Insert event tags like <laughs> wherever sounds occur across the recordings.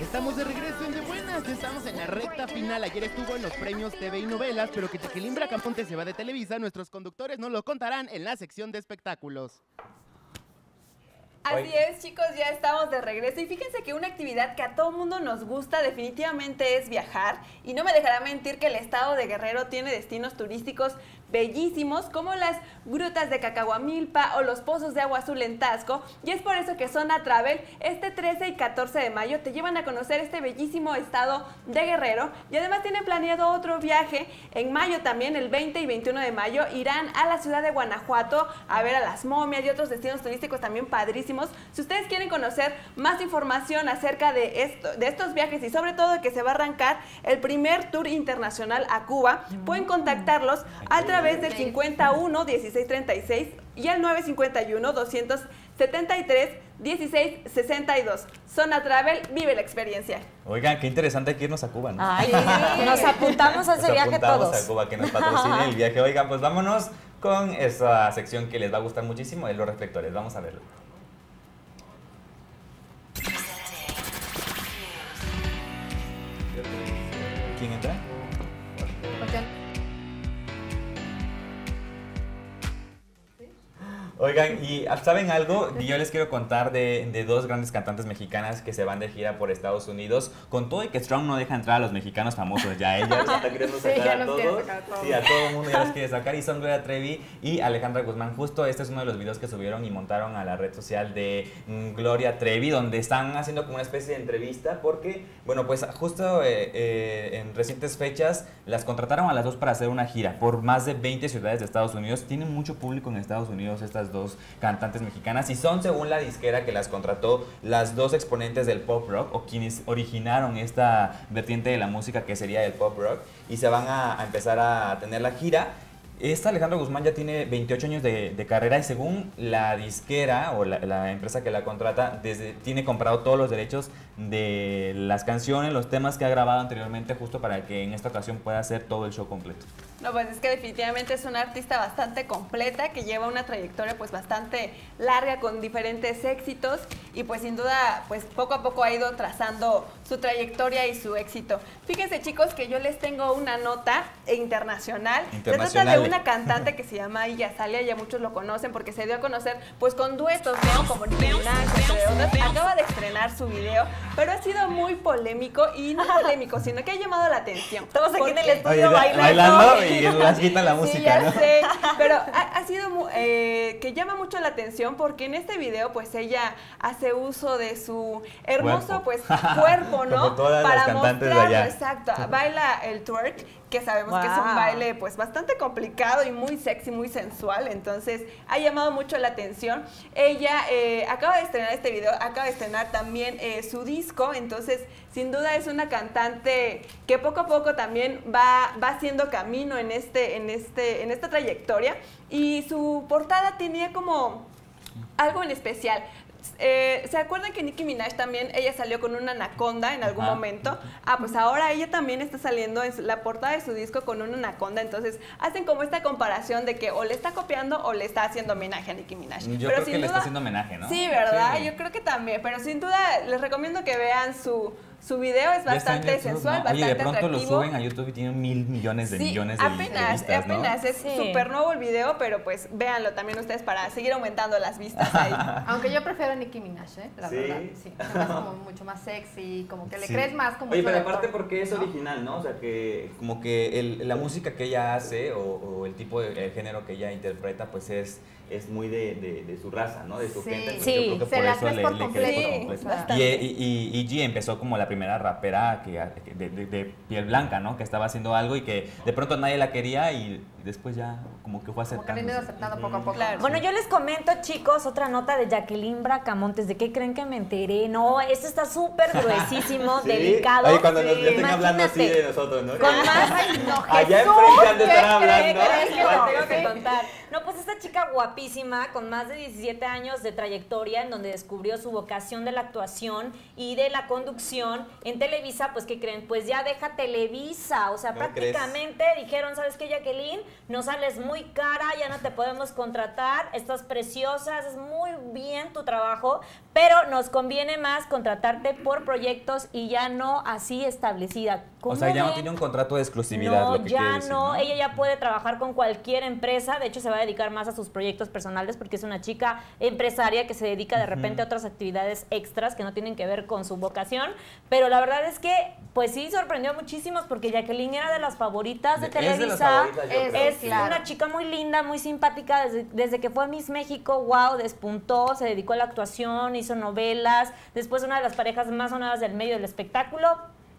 Estamos de regreso en De Buenas, estamos en la recta final. Ayer estuvo en los premios TV y novelas, pero que Jacqueline Bracamonte se va de Televisa, nuestros conductores nos lo contarán en la sección de espectáculos. Así es, chicos, ya estamos de regreso. Y fíjense que una actividad que a todo mundo nos gusta definitivamente es viajar. Y no me dejará mentir que el estado de Guerrero tiene destinos turísticos bellísimos como las grutas de Cacahuamilpa o los pozos de agua azul en Tasco. Y es por eso que Zona Travel este 13 y 14 de mayo te llevan a conocer este bellísimo estado de Guerrero. Y además tienen planeado otro viaje en mayo también, el 20 y 21 de mayo. Irán a la ciudad de Guanajuato a ver a las momias y otros destinos turísticos también padrísimos. Si ustedes quieren conocer más información acerca de, esto, de estos viajes y sobre todo que se va a arrancar el primer tour internacional a Cuba, pueden contactarlos a través del 51 1636 y al 951 273 1662. Zona Travel, vive la experiencia. Oigan, qué interesante que irnos a Cuba, ¿no? Ay, nos apuntamos a ese Nos viaje apuntamos todos. a Cuba que nos patrocine el <laughs> viaje. Oigan, pues vámonos con esa sección que les va a gustar muchísimo, de los reflectores. Vamos a verlo. Oigan, y ¿saben algo? Yo les quiero contar de, de dos grandes cantantes mexicanas que se van de gira por Estados Unidos. Con todo y que Strong no deja entrar a los mexicanos famosos ya. Ella <laughs> está queriendo Sí, sacar ya a los todos. sacar a todos. Sí, a todo el mundo ya los <laughs> quiere sacar. Y son Gloria Trevi y Alejandra Guzmán. Justo este es uno de los videos que subieron y montaron a la red social de mm, Gloria Trevi, donde están haciendo como una especie de entrevista. Porque, bueno, pues justo eh, eh, en recientes fechas las contrataron a las dos para hacer una gira por más de 20 ciudades de Estados Unidos. Tienen mucho público en Estados Unidos estas dos cantantes mexicanas y son, según la disquera que las contrató, las dos exponentes del pop rock o quienes originaron esta vertiente de la música que sería el pop rock y se van a, empezar a tener la gira. Esta Alejandra Guzmán ya tiene 28 años de, de carrera y según la disquera o la, la empresa que la contrata, desde, tiene comprado todos los derechos de las canciones, los temas que ha grabado anteriormente justo para que en esta ocasión pueda hacer todo el show completo. No, pues es que definitivamente es una artista bastante completa que lleva una trayectoria pues bastante larga con diferentes éxitos y pues sin duda pues poco a poco ha ido trazando su trayectoria y su éxito. Fíjense chicos que yo les tengo una nota internacional. Se trata Internacional. de una cantante que se llama Iya Salia, ya muchos lo conocen porque se dio a conocer pues con duetos, ¿no? Como Nicki Minaj, entre otras. Estrenar su video, pero ha sido muy polémico y no polémico, sino que ha llamado la atención. Todos aquí en el Porque- estudio Oye, bailando. bailando y las quitan la Sí, música, ya ¿no? sé, pero ha, ha sido mu- eh, que llama mucho la atención porque en este video pues ella hace uso de su hermoso Cuerpo. pues cuerpo, <laughs> ¿no? Como todas las cantantes de allá. exacto, baila el twerk que sabemos que es un baile pues bastante complicado y muy sexy, muy sensual, entonces ha llamado mucho la atención. Ella eh, acaba de estrenar este video, acaba de estrenar también eh, su disco, entonces sin duda es una cantante que poco a poco también va, va haciendo camino en, este, en, este, en esta trayectoria y su portada tenía como algo en especial. Eh, ¿Se acuerdan que Nicki Minaj también, ella salió con una anaconda en algún Ajá. momento? Ah, pues ahora ella también está saliendo en la portada de su disco con una anaconda, entonces hacen como esta comparación de que o le está copiando o le está haciendo homenaje a Nicki Minaj. Yo Pero creo sin que le está duda- haciendo homenaje, ¿no? Sí, ¿verdad? Sí. Yo creo que también, pero sin duda les recomiendo que vean su, su video, es bastante YouTube, sensual, ¿no? bastante Oye, de pronto atractivo. lo suben a YouTube y tienen mil millones de Sí, millones de, de apenas, vistas, ¿no? apenas, es Sí. súper nuevo el video, pero pues véanlo también ustedes para seguir aumentando las vistas ahí. <laughs> Aunque yo prefiero a Nicki Minaj, ¿eh? La ¿Sí? verdad. Sí. Hace como mucho más sexy, como que le Sí. crees más como Oye, pero autor, aparte porque es ¿no? original, ¿no? O sea, que como que el- la música que ella hace o, o el tipo de el género que ella interpreta, pues es, es muy de, de- de su raza, ¿no? De su Sí. gente. entonces Sí, yo creo que se por la eso le, por le crees completo. por Sí, completo. bastante. Y, y, y, y G empezó como la primera rapera que, de, de- de piel blanca, ¿no? Que estaba haciendo algo y que de pronto nadie la quería y después ya como que fue Como que aceptando. aceptando poco a poco. Claro. Bueno, yo les comento, chicos, otra nota de Jacqueline Bracamontes. ¿De qué creen que me enteré? No, esto está súper <laughs> gruesísimo, delicado. Ay, cuando nos Sí. estén hablando así de nosotros, ¿no? Con <laughs> más... No, Allá enfrente han de ¿qué estar crees? hablando. Que te tengo que contar. No, pues esta chica guapísima, con más de 17 años de trayectoria, en donde descubrió su vocación de la actuación y de la conducción en Televisa, pues ¿qué creen? Pues ya deja Televisa. O sea, ¿Cómo prácticamente dijeron, ¿sabes qué, Jacqueline? No sales muy cara, ya no te podemos contratar, estás preciosa, es muy bien tu trabajo, pero nos conviene más contratarte por proyectos y ya no así establecida. O sea, ya no tiene un contrato de exclusividad. No, lo que ya decir, no. Ella ya puede trabajar con cualquier empresa. De hecho, se va a dedicar más a sus proyectos personales porque es una chica empresaria que se dedica de repente a otras actividades extras que no tienen que ver con su vocación. Pero la verdad es que, pues sí, sorprendió a muchísimos porque Jacqueline era de las favoritas de Es de las Televisa. Es- creo. Es Claro. una chica muy linda, muy simpática. Desde, desde que fue a Miss México, wow, despuntó, se dedicó a la actuación, hizo novelas. Después una de las parejas más sonadas del medio del espectáculo,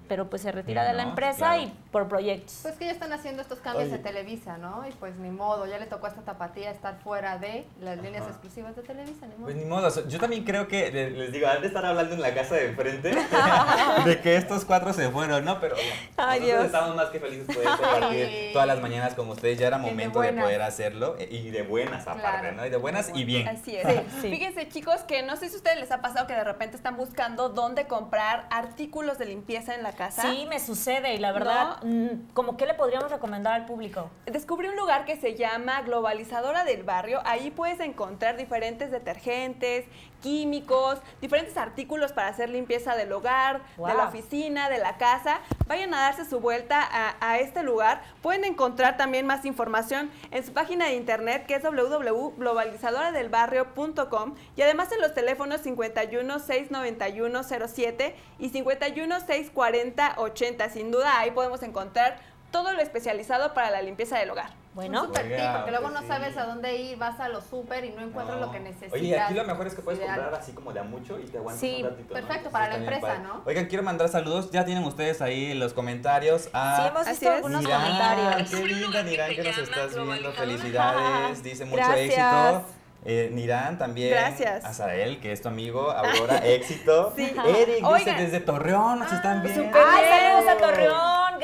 pero pues se retira Ya de la no, empresa claro. y por proyectos. Pues que ya están haciendo estos cambios Oye. de Televisa, ¿no? Y pues ni modo, ya le tocó a esta tapatía estar fuera de las líneas exclusivas de Televisa, ni modo. Pues ni modo, yo también creo que, le- les digo, han de estar hablando en la casa de enfrente <laughs> de que estos cuatro se fueron, ¿no? Pero bueno, Ay, nosotros Dios. estamos más que felices de poder compartir todas las mañanas con ustedes. Ya era de momento de, poder hacerlo eh, y de buenas aparte, Claro. ¿no? Y de buenas y bien. Así es. Sí. Fíjense, chicos, que no sé si a ustedes les ha pasado que de repente están buscando dónde comprar artículos de limpieza en la casa. Sí, me sucede y la verdad, mm, como que le podríamos recomendar al público. Descubrí un lugar que se llama Globalizadora del Barrio. Ahí puedes encontrar diferentes detergentes, químicos, diferentes artículos para hacer limpieza del hogar, de la oficina, de la casa. Vayan a darse su vuelta a, a este lugar. Pueden encontrar también más información en su página de internet que es www.globalizadoradelbarrio.com y además en los teléfonos 51 691 07 y 51 640 80. Sin duda ahí podemos encontrar todo lo especializado para la limpieza del hogar. Bueno, super tip, porque luego pues no sí. sabes a dónde ir, vas a los súper y no encuentras No. lo que necesitas. Oye, aquí lo mejor es que puedes Ideal. comprar así como de a mucho y te aguantas Sí, un ratito. ¿no? perfecto, para la empresa, padre. ¿no? Oigan, quiero mandar saludos. Ya tienen ustedes ahí en los comentarios a sí hemos visto algunos Nirán, comentarios. Qué linda, Nirán, que nos estás viendo. Felicidades. Dice mucho Gracias. éxito. Eh, Nirán también. Gracias. Azael, que es tu amigo. Aurora, <laughs> éxito. Sí. Eric dice desde Torreón, nos están viendo. súper ¡Ay, saludos a bien.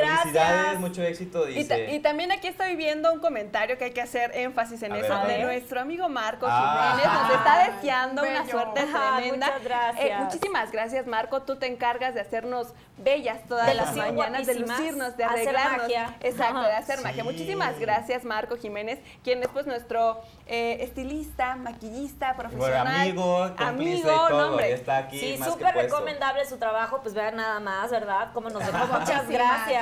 Torreón! Felicidades, ¡Gracias! mucho éxito, Y, ta- dice. y también aquí estoy viendo un comentario que hay que hacer énfasis en A eso de nuestro amigo Marco Ah. Jiménez. Nos está deseando una suerte Ah, tremenda. muchas gracias. Eh, muchísimas gracias, Marco. Tú te encargas de hacernos bellas todas De las mañanas, de lucirnos, de hacer arreglarnos. magia. Exacto, de hacer magia. Muchísimas gracias, Marco Jiménez, quien es pues nuestro eh, estilista, maquillista, Bueno, profesional. amigo, y amigo, no, todo. hombre. ya está aquí Sí, súper recomendable su trabajo, pues vean nada más, ¿verdad? Cómo nos dejó. Muchas Sí,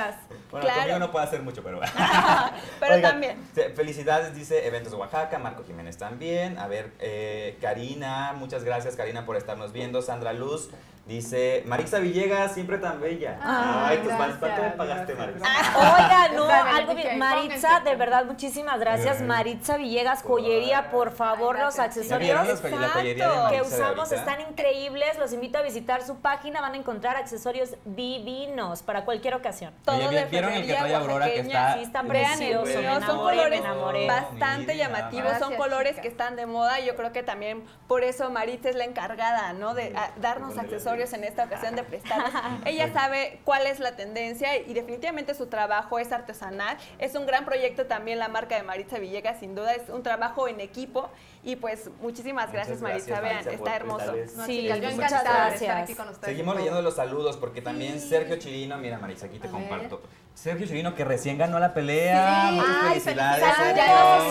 gracias. Bueno, Claro. conmigo no puede hacer mucho, pero bueno. <laughs> Pero también. Felicidades, dice Eventos Oaxaca, Marco Jiménez también. A ver, eh, Karina, muchas gracias Karina por estarnos viendo. Sandra Luz dice, Marixa Villegas, siempre tan bella. Ah, Ay, tus fans, ¿cuánto me pagaste, gracias. Marixa? Oiga, no, algo bien. Maritza, de verdad, muchísimas gracias. Maritza Villegas, joyería, por favor, Ay, los gracias, sí. ¿Ya vieron accesorios de que de usamos están increíbles. Los invito a visitar su página, van a encontrar accesorios divinos para cualquier ocasión. Todo Oye, de ¿vieron el que trae Aurora que está Sí, precioso, son colores me bastante Mira, llamativos, son colores que están de moda y yo creo que también por eso Maritza es la encargada, ¿no? De a- darnos accesorios en esta ocasión de prestarnos. <laughs> Ella sabe cuál es la tendencia y definitivamente su trabajo es artesanal. Es un gran proyecto también la marca de Maritza Villegas, sin duda es un trabajo en equipo y pues muchísimas Muchas gracias Maritza, gracias, vean, Maritza, está por hermoso. No, Sí, chicas, yo muchas encantada de estar aquí con ustedes. Seguimos leyendo los saludos porque también Sí. Sergio Chirino, mira Marisa, aquí te A ver. comparto. Sergio Chirino que recién ganó la pelea. Sí. Muchas Ay, felicidades. felicidades.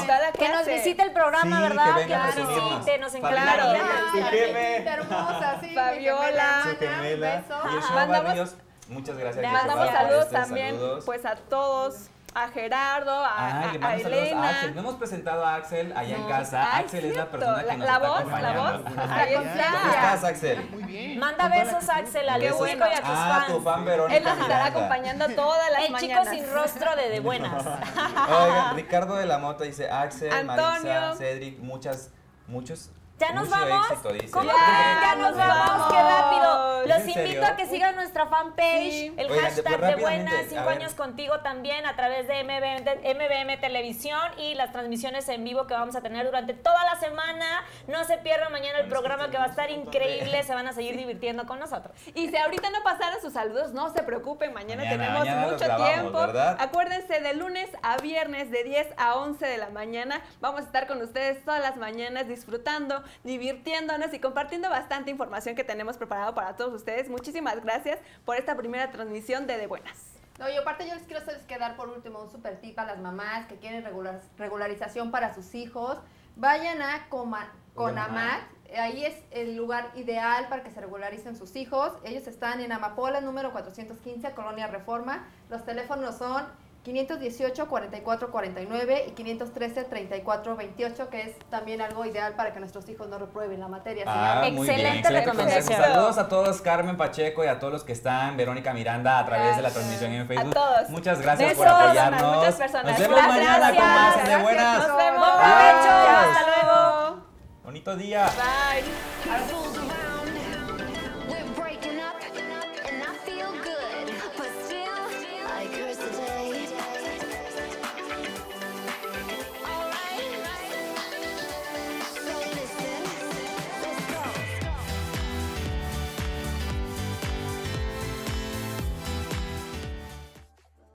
Ya Que nos visite el programa, Sí, ¿verdad? que venga a nos visite, nos su jefe. qué hermosa, sí. Fabiola. Su gemela, gemela. un beso. Y el show Mandamos-. Muchas gracias. Mandamos saludos estos también saludos. pues a todos, a Gerardo, a, Ay, a- le a mandamos saludos a Elena. Axel. No hemos presentado a Axel allá en casa. Ay, Axel es la persona que La- nos la está voz, la acompañando. voz. Ahí ¿Cómo está. estás, Axel? Muy bien. Manda besos. Axel, al público bueno. y a tus Ah, tu fan Verónica Él nos estará acompañando todas las <laughs> El chico sin rostro de de buenas. <laughs> <laughs> Oigan, Ricardo de la Mota dice Axel, Marisa. Cedric, muchas, muchos. ¿Ya nos mucho vamos? éxito, dice. ¿Cómo Ya, creen? Ya nos vamos, qué rápido. ¿Es Los invito serio? a que sigan nuestra fanpage, Sí. el Oigan, hashtag pues, de buenas, cinco años contigo también a través de MBM, de MBM Televisión y las transmisiones en vivo que vamos a tener durante toda la semana. No se pierdan mañana el Bueno, es que programa que va a estar increíble, se van a <laughs> seguir divirtiendo con nosotros. Y si ahorita no pasaron sus saludos, no se preocupen, mañana, Mañana, tenemos mañana mucho grabamos, tiempo. ¿verdad? Acuérdense, de lunes a viernes, de 10 a 11 de la mañana, vamos a estar con ustedes todas las mañanas disfrutando, divirtiéndonos y compartiendo bastante información que tenemos preparado para todos ustedes. Muchísimas gracias por esta primera transmisión de De Buenas. No, y aparte yo les quiero hacerles quedar por último un super tip a las mamás que quieren regular- regularización para sus hijos. Vayan a coma- con Con AMAT. Ahí es el lugar ideal para que se regularicen sus hijos. Ellos están en Amapola, número 415, Colonia Reforma. Los teléfonos son 518-4449 y 513-3428, que es también algo ideal para que nuestros hijos no reprueben la materia. Ah, muy Excelente bien, excelente recomendación. consejo. Saludos a todos, Carmen Pacheco y a todos los que están, Verónica Miranda, a través de la transmisión en A Facebook. todos. Muchas gracias por apoyarnos. muchas personas. Nos vemos Gracias. mañana con más de buenas. Nos vemos. Buen provecho. Hasta luego. Bonito día. Bye.